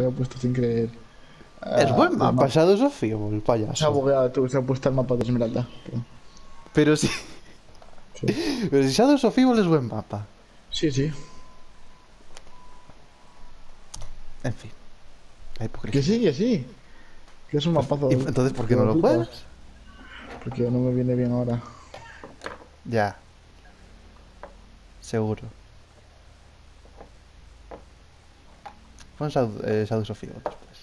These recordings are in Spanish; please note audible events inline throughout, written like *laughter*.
Se ha puesto sin creer. Es Ah, buen el mapa, Shadows of Evil, Se ha bugueado tú, se ha puesto el mapa de Esmeralda. pero- Pero sí. Sí. Pero si Shadows of Evil es buen mapa. Sí, sí. En fin. La Que hipocresía. sí, que sí. Que es un mapazo. ¿Y entonces por qué no lo juegas? Porque no me viene bien ahora. Ya. Seguro. Pon Shadow- eh, Shadows of Evil después.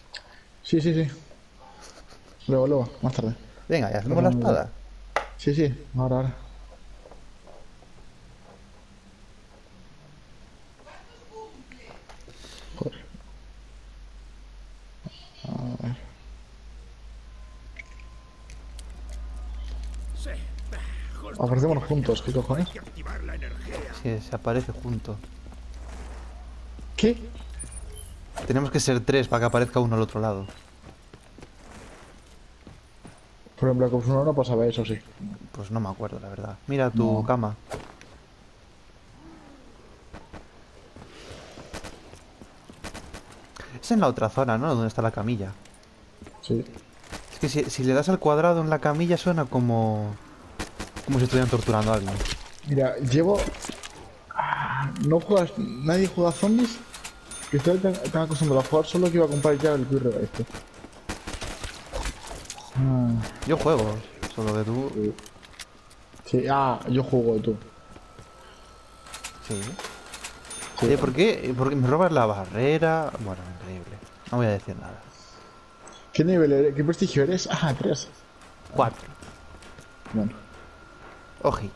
Sí, sí, sí. Luego, luego, más tarde. Venga, ya hacemos la espada. Sí, sí, ahora, ahora. Joder. A ver. Aparecemos juntos, ¿qué cojones? Sí, se aparece junto. ¿Qué? Tenemos que ser tres para que aparezca uno al otro lado. Por ejemplo, Black Ops 1 no pasaba eso, sí. Pues no me acuerdo, la verdad. Mira tu No. cama. Es en la otra zona, ¿no? Donde está la camilla. Sí. Es que si, si le das al cuadrado en la camilla suena como... Como si estuvieran torturando a alguien. Mira, llevo. Ah, No juegas. Nadie juega zombies. Que estoy tan, tan acostumbrado a jugar solo que iba a comprar ya el Quick este. Ah, Yo juego, solo que tú... sí, ah, yo juego tú. Sí. Sí. ¿por qué? Porque me robas la barrera... Bueno, increíble. No voy a decir nada. ¿Qué nivel eres? ¿Qué prestigio eres? Ah, 3. Cuatro. Bueno, Ojito.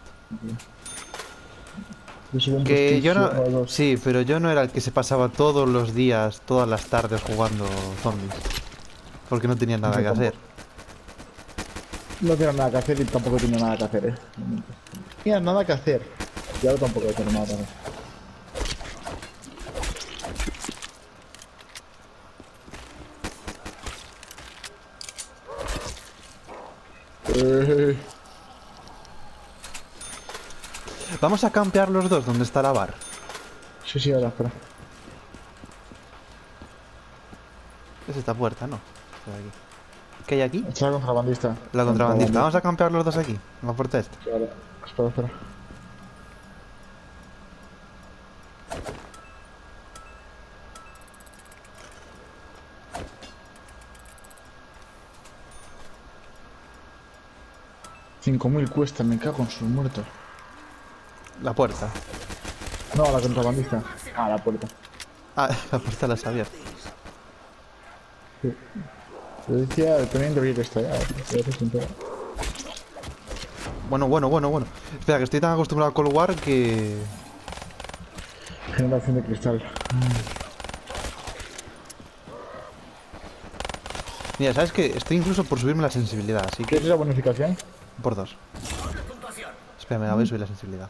Yo Que yo no... Sí, pero yo no era el que se pasaba todos los días, todas las tardes jugando zombies. Porque no tenía nada Yo que tampoco. hacer. No tengo nada que hacer y tampoco tengo nada que hacer, eh. Mira, nada que hacer. Y ahora tampoco tengo nada que hacer. Eh, Vamos a campear los dos donde está la bar. sí, sí, ahora, espera. Es esta puerta, ¿no? Esta de aquí. ¿Qué hay aquí? Está la contrabandista. La contrabandista. Vamos a campear los dos aquí, en la puerta esta. Sí, ahora. Espera, espera. Cinco mil cuesta, me cago en sus muertos. La puerta. No, la contrabandista. Ah, la puerta. Ah, *laughs* la puerta la abierto. Sí. Yo decía el teniente abrir esta ya. Bueno, bueno, bueno, bueno. Espera, que estoy tan acostumbrado a Cold War que... Generación de cristal. Mira, ¿sabes qué? Estoy incluso por subirme la sensibilidad, así ¿Qué que... es esa bonificación? Por dos. Espera, me la voy a subir la sensibilidad.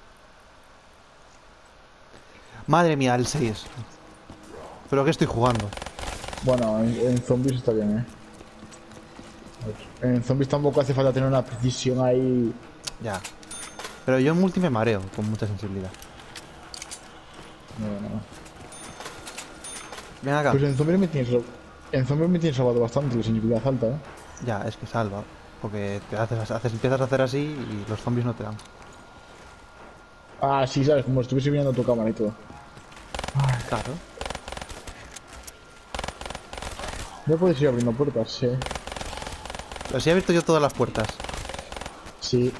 Madre mía, el 6. ¿Pero qué estoy jugando? Bueno, en, en zombies está bien, eh. En zombies tampoco hace falta tener una precisión ahí. Ya. Pero yo en multi me mareo con mucha sensibilidad. No, no. Ven acá. Pues en zombies me tienes, en zombies me tienes salvado bastante la sensibilidad alta, eh. Ya, es que salva. Porque te haces, haces, empiezas a hacer así y los zombies no te dan. Ah, sí, sabes, como si estuviese viendo tu cámara y todo. Claro. No puedes ir abriendo puertas, sí. Pero si he abierto yo todas las puertas. Sí.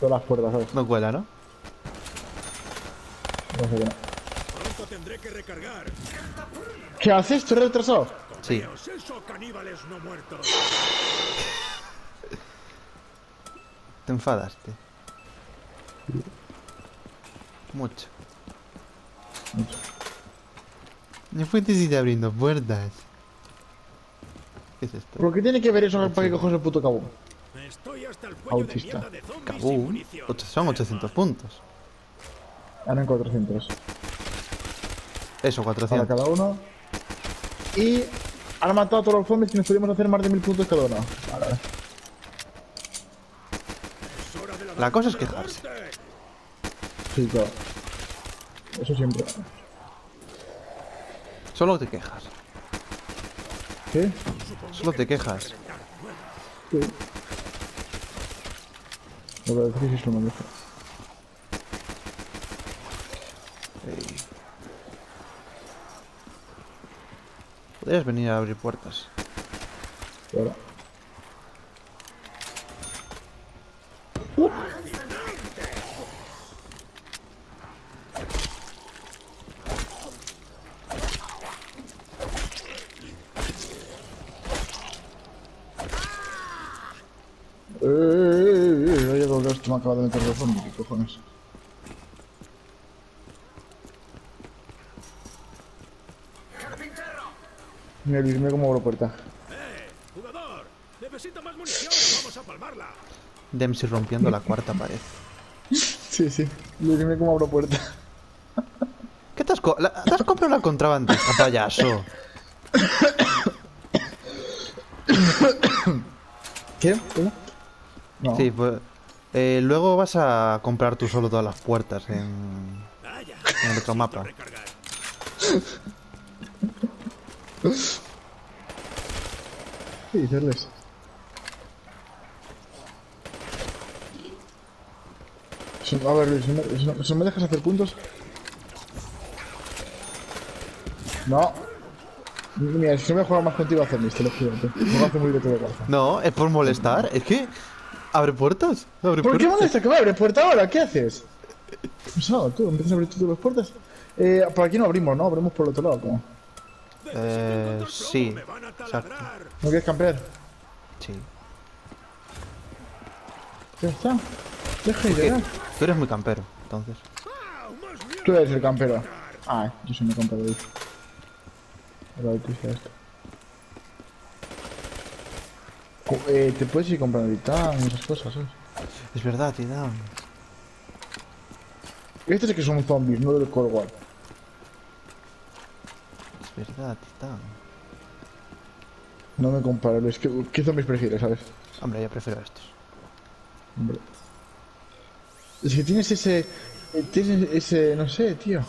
Todas las puertas, ¿sabes? No cuela, ¿no? No sé qué no. Pronto tendré que recargar. ¿Qué haces? ¿Tú eres retrasado? Sí. Eso, caníbales no muertos. Te enfadaste. Mucho. No fuiste ir abriendo puertas. ¿Qué es esto? ¿Por qué tiene que ver eso para que cojas el puto cabo? Estoy hasta el cuello Autista. de mierda de. Ocho- Son 800 puntos. Ahora en 400. Eso, Para 400. cada uno. Y han matado a todos los zombies y nos podemos hacer más de mil puntos cada uno. Vale. La cosa es quejarse. Sí, claro. Eso siempre. Solo te quejas. ¿Qué? Solo te quejas. Sí. La verdad es que sí es lo malo. Podrías venir a abrir puertas. Ahora. Eh, eh, eh, eh, oye, todo esto me acaba de meter de fondo, ¿qué cojones? Mira, Luis, mira cómo abro puerta. ¡Eh! ¡Jugador! ¡Necesito más munición! ¡Vamos a palmarla! Dempsey rompiendo la cuarta pared. *laughs* Sí, sí. Luis, mira cómo abro puerta. ¿Qué te has, co- la- te has comprado la contrabandista, *laughs* payaso? ¿Qué? ¿Cómo? No. Sí, pues... eh, luego vas a comprar tú solo todas las puertas en, en el otro mapa. ¿Qué dicerles? Si- A ver, Luis, si no- si no me dejas hacer puntos. No. Mira, si no me juego más contigo a zombies, te lo juro. Me hacer muy de cabeza. No, es por molestar. Es que... ¿Abre puertas? ¿Abre ¿Por qué puertas? molesta que me abre puerta ahora? ¿Qué haces? No, tú, empiezas a abrir tú las puertas. Eh, por aquí no abrimos, ¿no? Abrimos por el otro lado, ¿cómo? Eh, sí. ¡Me van a Exacto. ¿No quieres campear? Sí. Ya está. Deja de ¿Qué? llorar. Tú eres muy campero, entonces. Tú eres el campero. Ah, yo soy mi campero. Ahora esto. Co- Eh, te puedes ir comprando titán y esas cosas, ¿sabes? Es verdad, Titán. Estos sí que son zombies, no del Cold War. Es verdad, Titán. No me comparo, Luis. ¿Qué, qué zombies prefieres, sabes? Hombre, yo prefiero estos. Hombre. Es que tienes ese... Tienes ese... No sé, tío.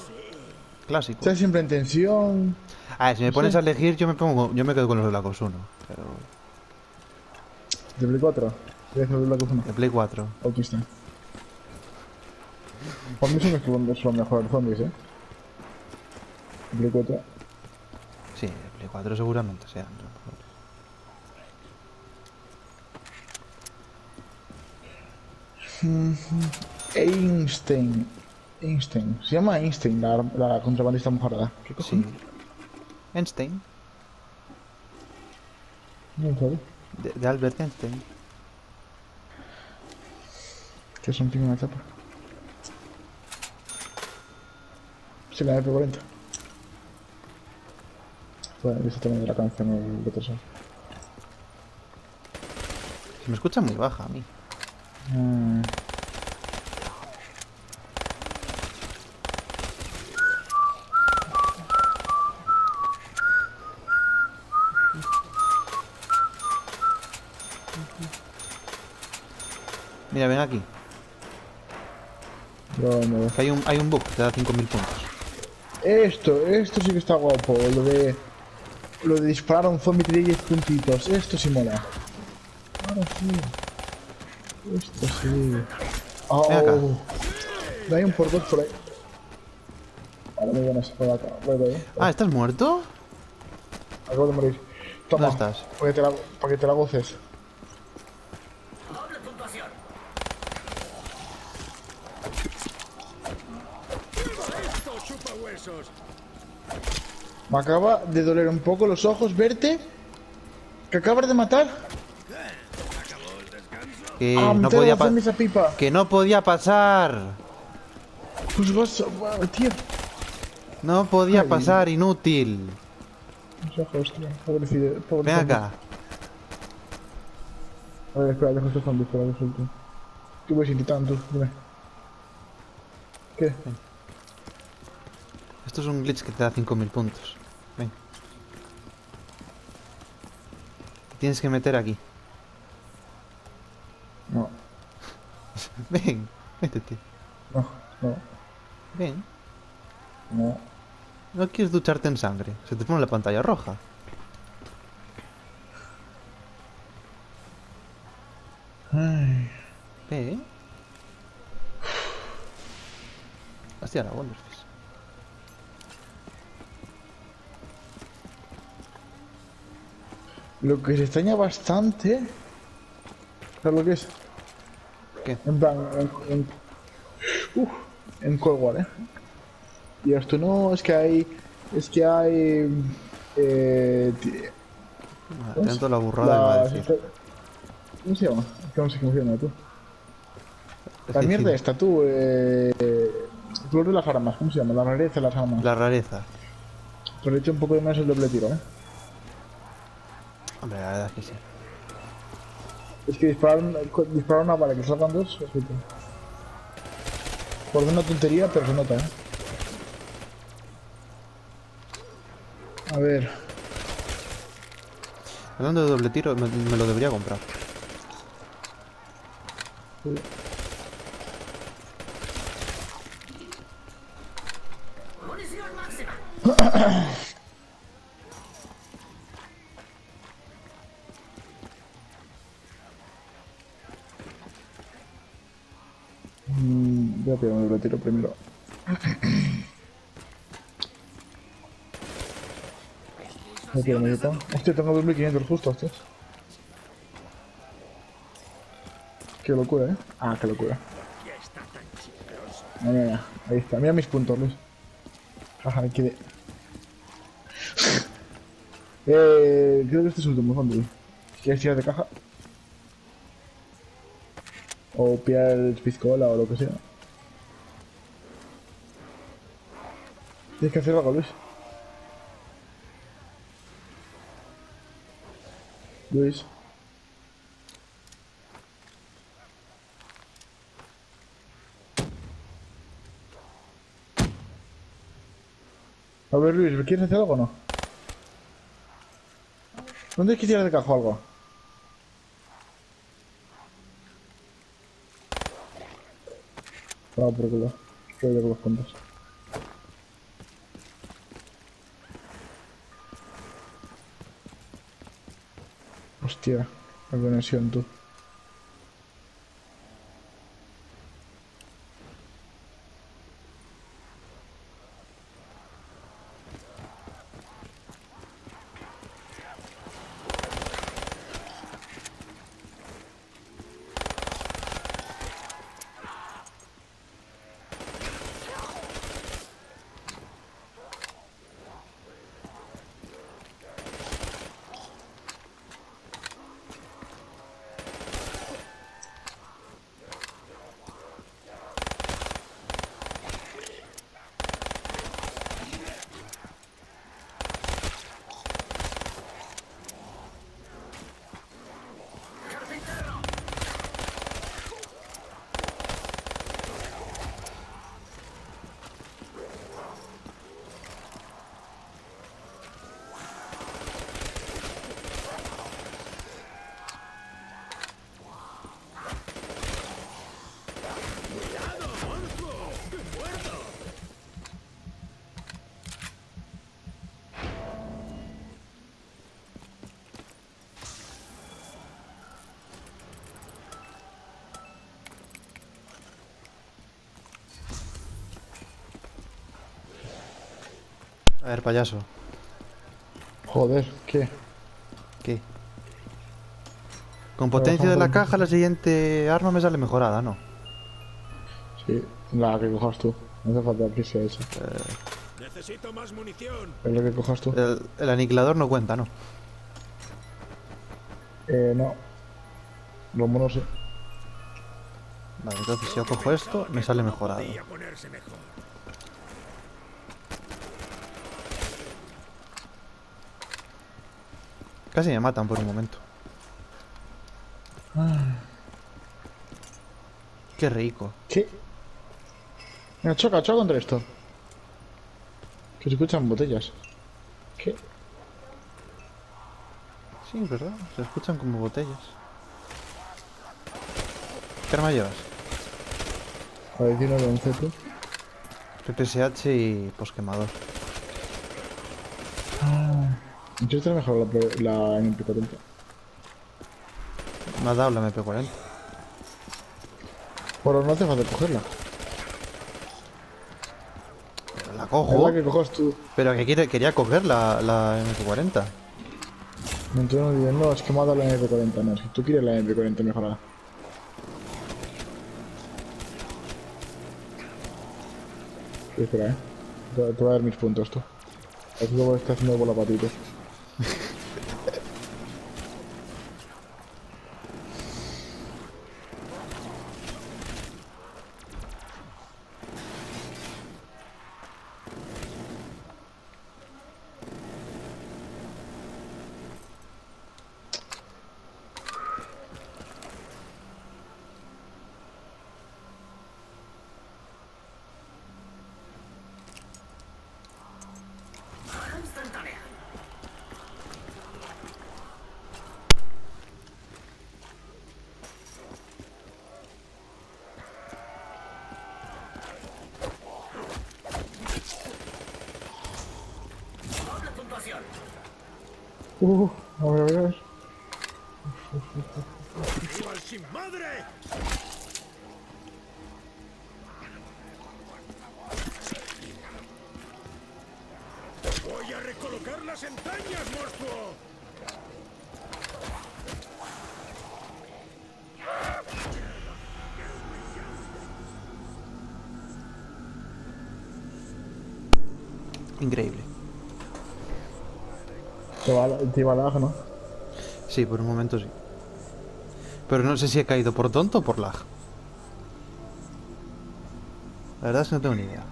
Clásico. Estás siempre en tensión. Ah, si me No pones sé. a elegir, yo me pongo, yo me quedo con los Black Ops 1. Pero. De Play 4. Voy a hacer la cosa De Play 4. autista. Para mí son los, son los mejores zombies, ¿eh? De Play 4. Sí, de Play 4 seguramente sean. los mejores. Einstein. Einstein. Se llama Einstein, la, la contrabandista mejorada. ¿Qué Sí. cojones? Einstein. No sabe. De, de Albert Einstein. Que es un pico en la chapa. Sí, la MP40. Bueno, eso también de la canción el otro sol. Se me escucha muy baja a mí. Mm. Mira, ven aquí. Hay un, hay un bug que te da 5000 puntos. Esto, esto sí que está guapo. Lo de. Lo de disparar a un zombie tiene 10 puntitos. Esto sí mola. Ahora sí. Esto sí. Oh, Ven acá. No hay un por dos por ahí. Vale, muy buenas. Por acá. Voy, voy. Ah, ¿estás muerto? Acabo de morir. Toma. ¿Dónde estás? Para que te la, para que te la goces. ¡Esto huesos! Me acaba de doler un poco los ojos verte. Que acabas de matar. Que ah, no podía pa pa- esa pipa. Que no podía pasar. Pues vas a... wow, tío. No podía Ay. pasar, inútil. Los ojos, tío. Pobrecito. Pobre Ven acá. A ver, espera, dejo este zombie, espera, dejo el ¿Qué voy sin titán, tú? Dime. ¿Qué? Esto es un glitch que te da 5000 puntos. Ven. Te tienes que meter aquí. No. *laughs* Ven, métete. No, no. Ven. No. No quieres ducharte en sangre. Se te pone la pantalla roja. Ay. Hostia, la Wonderfish. Lo que se extraña bastante. ¿Sabes lo que es? ¿Qué? En plan, en, en, uf, en Cold War, ¿eh? Y esto no, es que hay. Es que hay. Eh, Atento la burrada que va a las- decir. ¿Cómo se llama? Cómo se llama tú. La mierda sí, esta, tú. Eh, flor de las armas, ¿cómo se llama? La rareza de las armas. La rareza. Pero he hecho un poco de menos el doble tiro, ¿eh? Hombre, la verdad es que sí. Es que disparar, disparar una bala que salgan dos útil. Por una tontería, pero se nota, ¿eh? A ver. Hablando de doble tiro, me, me lo debería comprar. Voy a pegar un doble tiro primero. Voy a pegar un medito. Hostia, tengo 2500 justo, hostia. Qué locura, ¿eh? Ah, qué locura. Mira, mira, ahí está. Mira mis puntos, Luis. Jaja, me quedé. *laughs* eh, creo que este es el último fondo. ¿Quieres tirar de caja? O pillar el pizcola o lo que sea. Tienes que hacer algo, Luis. Luis. A ver, Luis, ¿quieres hacer algo o no? ¿Dónde que tirar de caja o algo? Ah, por culo. Estoy de los puntos. Hostia, la conexión tú. Ver, payaso. Joder, ¿qué? ¿Qué? Con potencia de la caja, la siguiente arma me sale mejorada, ¿no? Sí, la que cojas tú. No hace falta que sea eso. Necesito más munición. Es lo que cojas tú. El, el aniquilador no cuenta, ¿no? Eh, no. Los monos sí. Vale, entonces si yo cojo esto, me sale mejorado. Podría ponerse mejor. Casi me matan por un momento. Qué rico. ¿Qué? Mira, choca, choca contra esto. Que se escuchan botellas. ¿Qué? Sí, ¿verdad? Se escuchan como botellas. ¿Qué arma llevas? A ver, tiene 11 tú. PPSH y posquemador. Entonces te mejor la, la MP40. Me ha dado la MP40. Pero no hace falta cogerla. Pero la Es cojo. la que cojas tú. Pero que quiere, quería coger la, la MP40. No entiendo bien. No, es que me ha dado la MP40. No, si tú quieres la MP40 mejorada. Sí, espera, eh. Te, voy a dar mis puntos tú. Aquí luego está haciendo bola patitos. Uh, a ver, a ver, a ver. ¡Rival sin madre! ¡Voy a recolocar las entrañas, monstruo! Increíble. Te va, lag, ¿no? Sí, por un momento sí. Pero no sé si he caído por tonto o por lag. La verdad es que no tengo ni idea.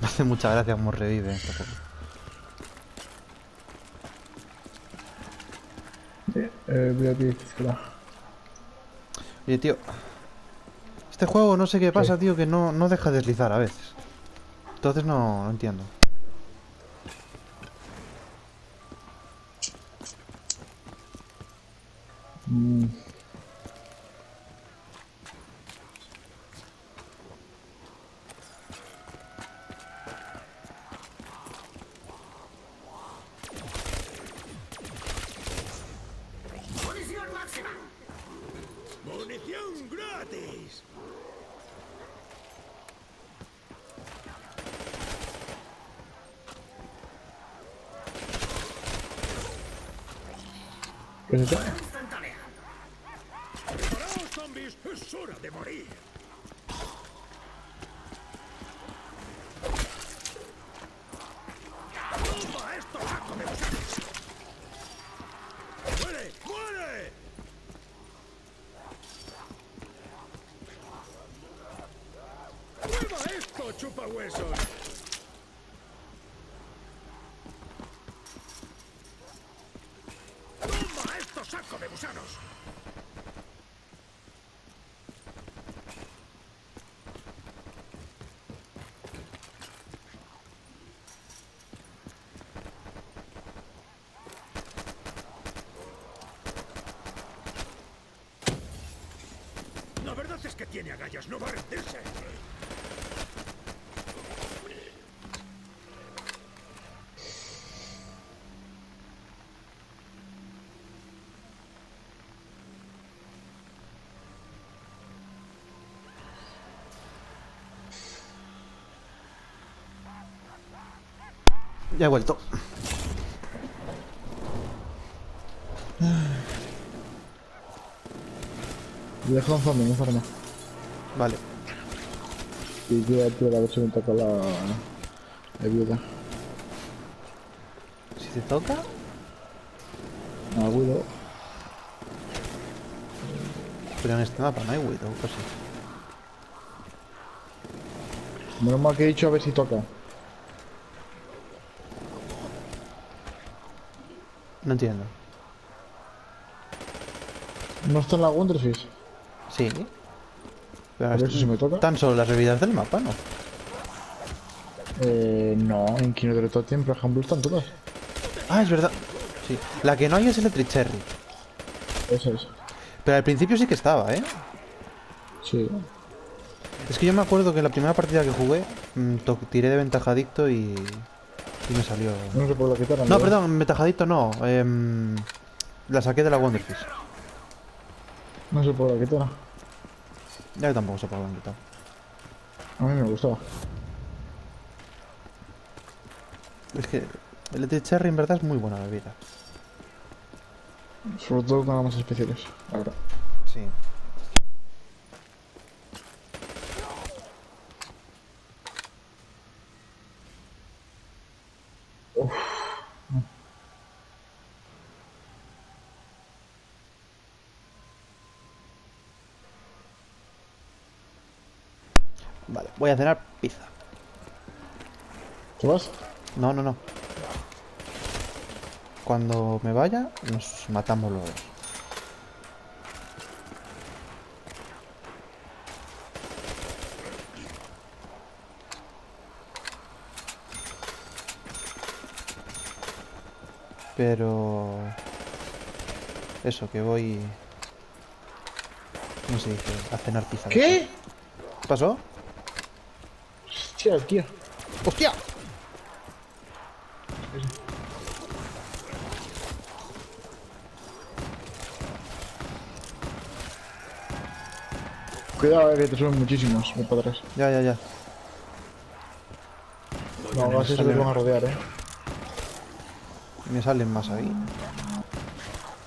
Me hace mucha gracia cómo revive este juego. Eh, voy a ti, espera. Oye, tío. Este juego no sé qué pasa, tío, que no, no deja deslizar a veces. Entonces no, no entiendo. Mm. ¿Qué es esto? ¡Preparaos, zombies! ¡Es hora de morir! ¡Toma esto, de! ¡Muere! ¡Muere! ¡Prueba esto, chupa huesos! ¡Toma esto, saco de gusanos! La verdad es que tiene agallas, no va a rendirse. Ya he vuelto. Dejo un zombie, un. Vale. Y yo voy a tirar a ver si me toca la... La viuda. Si te toca. Ah, Widow. Pero en este mapa no hay Widow, pues sí. Menos mal que he dicho a ver si toca. No entiendo. ¿No está en la Wonderfish? Sí. Pero A ver si me toca. Tan solo las bebidas del mapa, ¿no? Eh, no, en Kino de Totem, por ejemplo, están todas. Ah, es verdad. Sí. La que no hay es Electric Cherry. Eso es. Pero al principio sí que estaba, ¿eh? Sí. Es que yo me acuerdo que la primera partida que jugué mm, tiré de ventajadicto y, y me salió. No se puede quitar. No, perdón, ventajadicto no. em, La saqué de la Wonderfish. No sé por qué quitar. Ya yo tampoco sé por dónde quitar. A mí me gustaba. Es que el de cherry en verdad es muy buena bebida. Sobre todo con armas especiales. La verdad. Sí. Vale, voy a cenar pizza. ¿Qué vas? No, no, no. Cuando me vaya, nos matamos los dos. Pero... Eso, que voy... ¿Cómo se dice? A cenar pizza. ¿Qué? ¿Qué pasó? Hostia, tío. ¡Hostia! Cuidado, eh, que te suben muchísimos. Muy para atrás. Ya, ya, ya. No, vas a te van a rodear, eh. Me salen más ahí.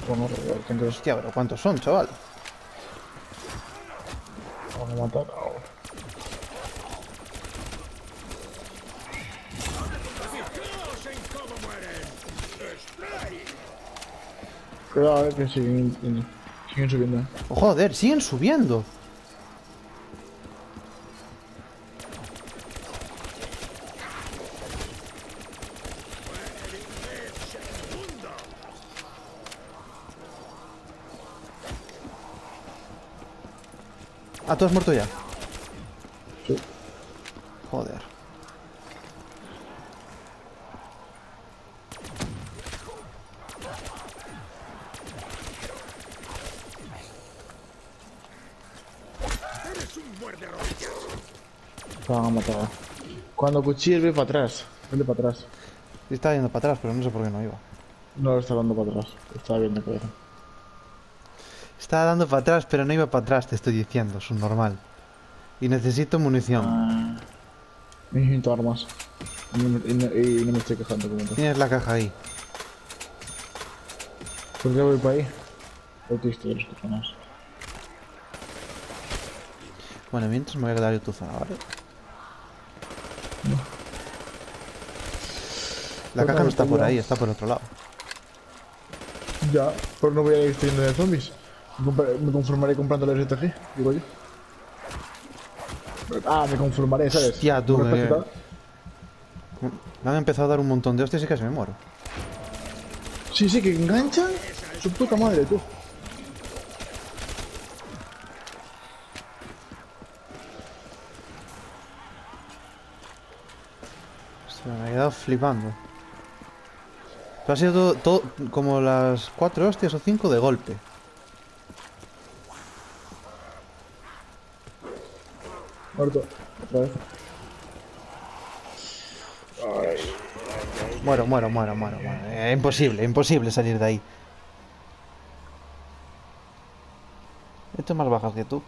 Van a rodear, entonces Hostia, pero ¿cuántos son, chaval? van a matar. Oh. Fijaos en cómo mueren. ¡Spray! Cuidado, eh, que siguen, siguen subiendo. Oh, joder, siguen subiendo. Ah, ¿tú has muerto ya? Sí. Joder. Te van a matar. Cuando cuchilles, ve para atrás. Vete para atrás. Sí, Estaba yendo para atrás, pero no sé por qué no iba. No lo está dando para atrás. Estaba viendo cabeza. Estaba dando para atrás, pero no iba para atrás, te estoy diciendo, es un normal. Y necesito munición. Ah. Necesito armas. Y no, me- y no- y no me estoy quejando. Tienes la caja ahí. ¿Por qué voy para ahí? Autista de los cojones. Bueno, mientras me voy a quedar yo tu zona, ¿vale? La Pues caja no está por pues ya. ahí, está por otro lado. Ya, pero no voy a ir destruyendo de zombies. Me Me conformaré comprando el STG, digo yo. Ah, me conformaré, ¿sabes? Hostia, tú, respecto Me han empezado a dar un montón de hostias y casi me muero. Sí, sí, que enganchan su puta madre, tú. Hostia, me he quedado flipando. Pero ha sido todo, todo como las cuatro hostias o cinco de golpe. Muerto. Otra vez. Muero, muero, muero, muero, muero. Eh, imposible, imposible salir de ahí. Esto es más bajas que tú.